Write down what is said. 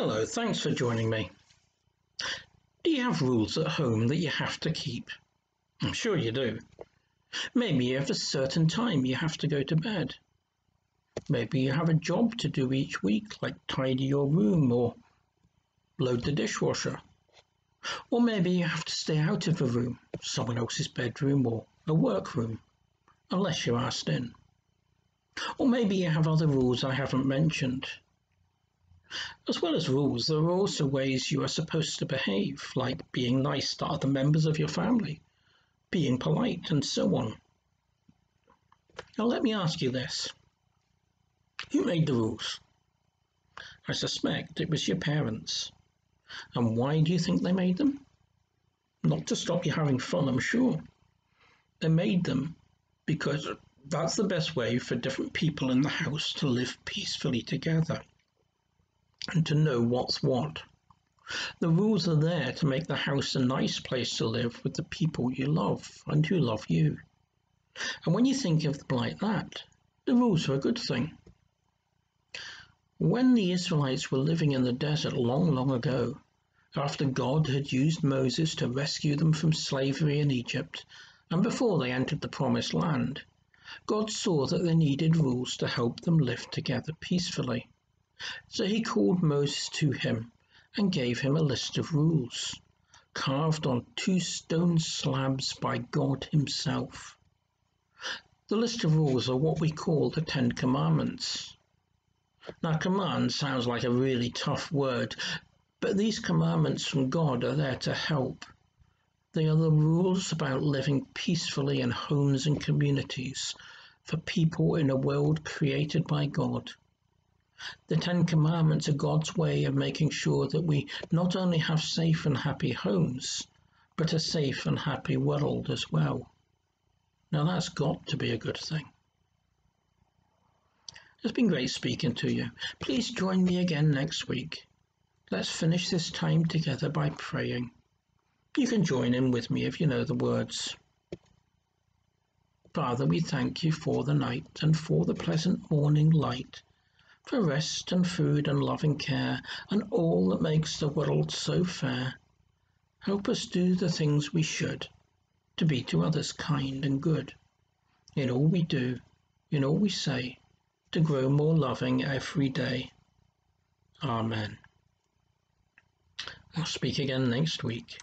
Hello, thanks for joining me. Do you have rules at home that you have to keep? I'm sure you do. Maybe you have a certain time you have to go to bed. Maybe you have a job to do each week, like tidy your room or load the dishwasher. Or maybe you have to stay out of a room, someone else's bedroom or a workroom, unless you're asked in. Or maybe you have other rules I haven't mentioned. As well as rules, there are also ways you are supposed to behave, like being nice to other members of your family, being polite, and so on. Now, let me ask you this Who made the rules? I suspect it was your parents. And why do you think they made them? Not to stop you having fun, I'm sure. They made them because that's the best way for different people in the house to live peacefully together and to know what's what. The rules are there to make the house a nice place to live with the people you love and who love you. And when you think of them like that, the rules are a good thing. When the Israelites were living in the desert long, long ago, after God had used Moses to rescue them from slavery in Egypt, and before they entered the Promised Land, God saw that they needed rules to help them live together peacefully. So he called Moses to him and gave him a list of rules, carved on two stone slabs by God himself. The list of rules are what we call the Ten Commandments. Now, command sounds like a really tough word, but these commandments from God are there to help. They are the rules about living peacefully in homes and communities for people in a world created by God. The Ten Commandments are God's way of making sure that we not only have safe and happy homes, but a safe and happy world as well. Now that's got to be a good thing. It's been great speaking to you. Please join me again next week. Let's finish this time together by praying. You can join in with me if you know the words. Father, we thank you for the night and for the pleasant morning light for rest and food and loving care, and all that makes the world so fair. Help us do the things we should, to be to others kind and good. In all we do, in all we say, to grow more loving every day. Amen. I'll speak again next week.